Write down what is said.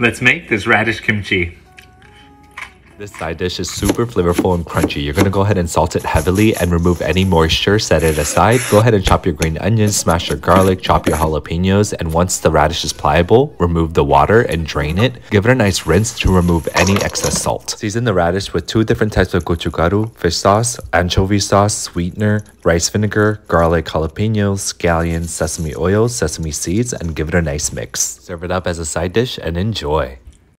Let's make this radish kimchi. This side dish is super flavorful and crunchy. You're gonna go ahead and salt it heavily and remove any moisture, set it aside. Go ahead and chop your green onions, smash your garlic, chop your jalapenos, and once the radish is pliable, remove the water and drain it. Give it a nice rinse to remove any excess salt. Season the radish with two different types of gochugaru, fish sauce, anchovy sauce, sweetener, rice vinegar, garlic, jalapenos, scallions, sesame oil, sesame seeds, and give it a nice mix. Serve it up as a side dish and enjoy.